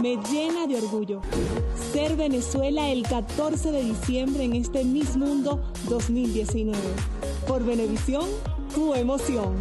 me llena de orgullo. Ser Venezuela el 14 de diciembre en este Miss Mundo 2019. Por Venevisión, tu emoción.